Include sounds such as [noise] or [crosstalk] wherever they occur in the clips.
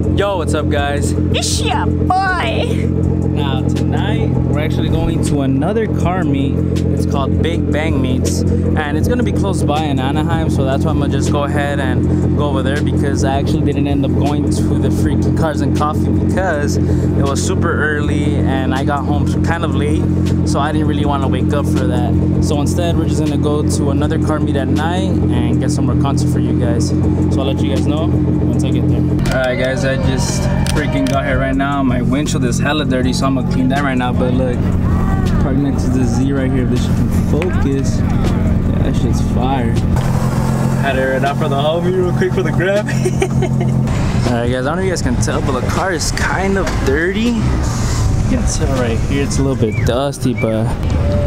Yo, what's up, guys? It's your boy. Now, tonight, we're actually going to another car meet. It's called Big Bang Meets, and it's gonna be close by in Anaheim, so that's why I'm gonna just go ahead and go over there because I actually didn't end up going to the freaking Cars and Coffee because it was super early and I got home kind of late, so I didn't really want to wake up for that. So instead, we're just gonna go to another car meet at night and get some more content for you guys. So I'll let you guys know once I get there. All right, guys, I just freaking got here right now. My windshield is hella dirty, so I'm gonna clean that right now. But look, park next to the Z right here. This can focus. Yeah, that shit's fire. Had it right out for the homie real quick for the grab. [laughs] [laughs] Alright guys, I don't know if you guys can tell, but the car is kind of dirty. You can tell right here it's a little bit dusty, but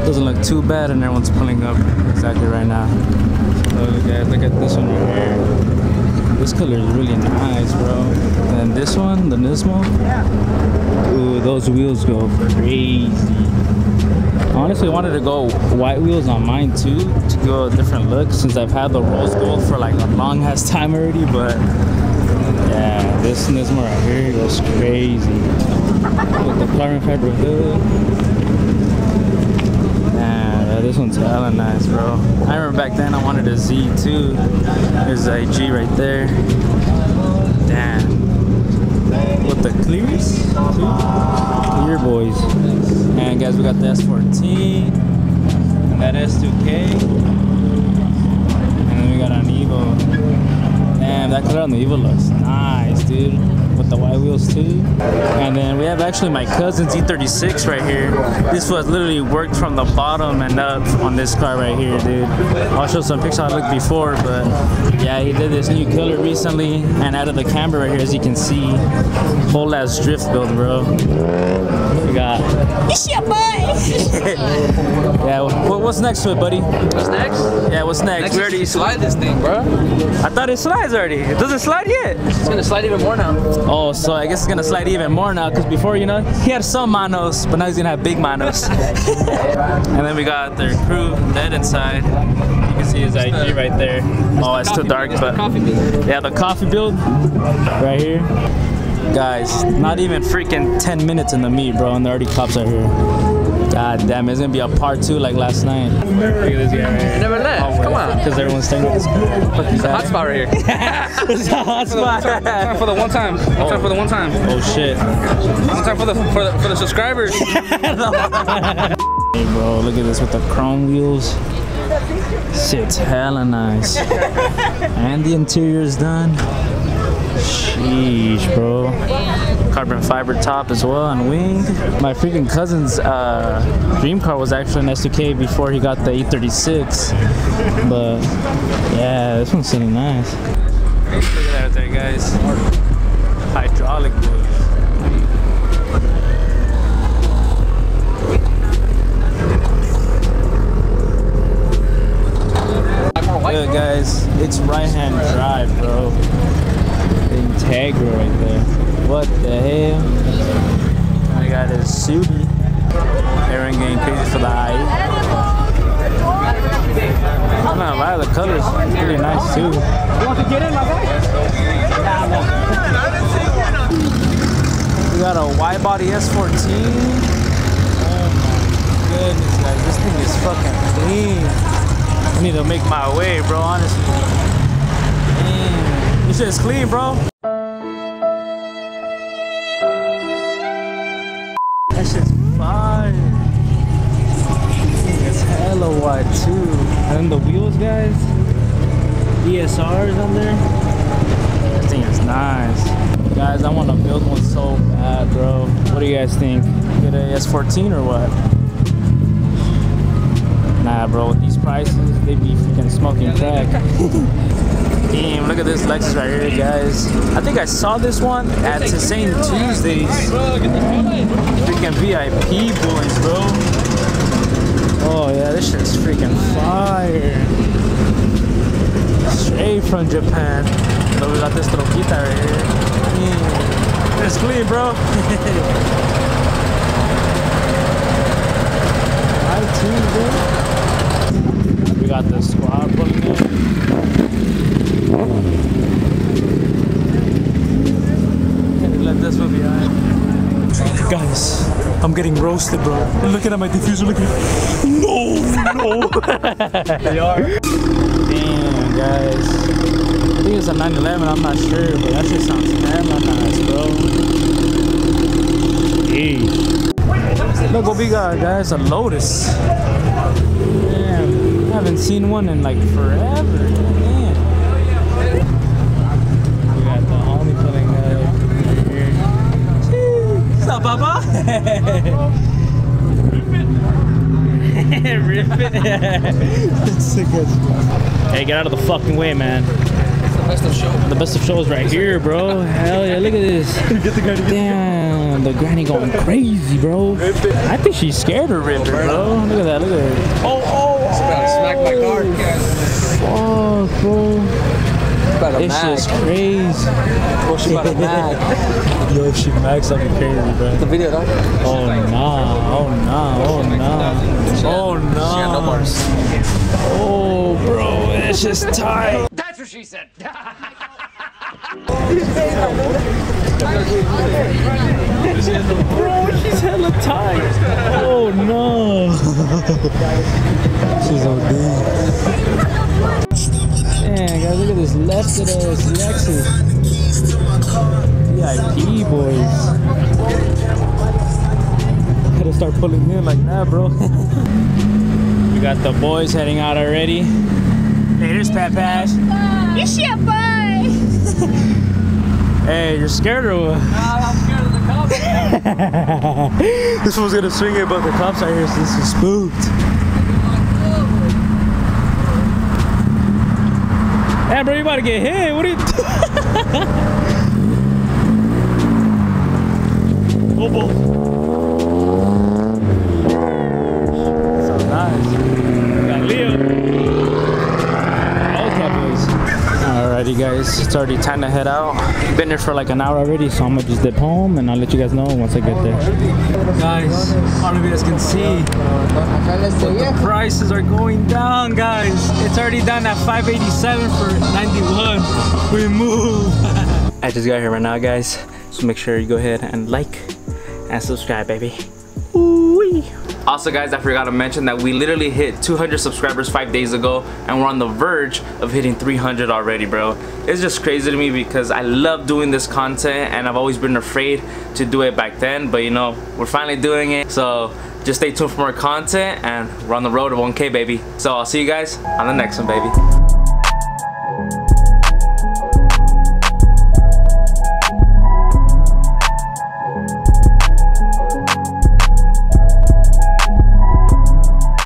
doesn't look too bad and everyone's pulling up exactly right now. Look guys, look at this one right here. This color is really nice, bro. And this one, the Nismo, ooh, those wheels go crazy. I honestly wanted to go white wheels on mine too to go a different look since I've had the rose gold for like a long ass time already, but yeah, this Nismo right here goes crazy. With the fiber hood. This one's hella nice, bro. I remember back then I wanted a Z too. There's a G right there. Damn. With the clears. Clear boys. And guys, we got the S14 and that S2K. And then we got an Evo. Damn, that color on the Evo looks nice, dude. With the white wheels too. And then we have actually my cousin's E36 right here. This was literally worked from the bottom and up on this car right here, dude. I'll show some pictures I looked before, but yeah, he did this new color recently and added the camber right here, as you can see. Whole ass drift build, bro. We got It's your boy. [laughs] yeah. What, what's next to it, buddy? What's next? Yeah, what's next? Next we we already. slide this thing, bro. I thought it slides already. It doesn't slide yet. It's gonna slide even more now. Oh, so I guess it's gonna slide even more now. Cause before, you know, he had some manos, but now he's gonna have big manos. [laughs] and then we got their crew dead inside. You can see his IG right there. Oh, it's too dark, but the yeah, the coffee build right here. Guys, not even freaking 10 minutes in the meet, bro, and the already cops are here. God damn, it's gonna be a part two like last night. Look at this guy right here. Never left. Come on. Because everyone's staying with this fucking Hot spot right here. It's a hot spot. Time for the one time. One time for the one time. Oh shit. One time for the for the, for the subscribers. Hey [laughs] bro, look at this with the chrome wheels. Sits hella nice. [laughs] And the interior's done. Sheesh, bro. Carbon fiber top as well and wing. My freaking cousin's uh, dream car was actually an S2K before he got the E36. But yeah, this one's sitting nice. Look at that out there, guys. Hydraulic wheels. Look, guys, it's right hand. The right there. What the hell? I got his Subi. Aaron getting crazy for the eye. I'm not gonna lie, the color's pretty nice too. You want to get in, my We got a wide body S14. Oh my goodness, guys, this thing is fucking clean. I need to make my way, bro, honestly. Damn. This shit is clean, bro. Wide too. And the wheels, guys. ESRs on there. That thing is nice. Guys, I want to build one so bad, bro. What do you guys think? Get a S14 or what? Nah, bro, with these prices, they be freaking smoking crack. [laughs] Damn, look at this Lexus right here, guys. I think I saw this one at the St. Tuesdays. Freaking VIP boys, bro. Oh, yeah, this shit's freaking fire. Straight from Japan. So we got this troquita right eh. here. Mm. Damn. It's clean, bro. I too, bro. We got the squad pulling in. Let this one behind. Guys, I'm getting roasted, bro. I'm at my diffuser, looking. No, no. [laughs] they are. Damn, guys. I think it's a 911, I'm not sure, but that shit sounds hella nice, bro. Hey. Look what we got, guys. A Lotus. Damn. I haven't seen one in like forever. Damn. We got the homie pulling up here. What's up, Papa? Rip it. [laughs] Sick hey, get out of the fucking way, man. The best of show. The best of shows right here, bro. [laughs] Hell yeah, look at this. [laughs] Get the granny. Damn, the granny going crazy, bro. I think she's scared of Ripper, bro. Oh, oh, look at that, look at that. Oh, oh, oh. About to smack my car. Fuck, bro. It's just crazy. Well, she about to [laughs] mag. Yo, if she max something crazy, bro. The video, though. Oh nah, oh nah, oh nah, oh She got no nah. bars. Oh, bro, it's just tight. That's what she said. [laughs] Bro, she's hella tight. Oh no. [laughs] she's on D. Man, guys, look at this lefted ass Lexus. VIP boys. [laughs] Gotta start pulling in like that, bro. [laughs] we got the boys heading out already. Later's Pat Pash. It's your boy. [laughs] Hey, you're scared or what? I'm scared of the cops. this one's gonna swing it, but the cops are here, so this is spooked. Hey, bro, you about to get hit. What are you? oh, [laughs] boy. So nice. Alrighty, guys. It's already time to head out. Been here for like an hour already, so I'm gonna just dip home and I'll let you guys know once I get there. Guys, I don't know if you guys can see. The prices are going down, guys. It's already down at 587 for 91. We move. [laughs] I just got here right now, guys. So make sure you go ahead and like and subscribe, baby. Ooh-wee. Also, guys, I forgot to mention that we literally hit 200 subscribers five days ago, and we're on the verge of hitting 300 already, bro. It's just crazy to me because I love doing this content, and I've always been afraid to do it back then, but you know, we're finally doing it. So just stay tuned for more content, and we're on the road to 1K, baby. So I'll see you guys on the next one, baby.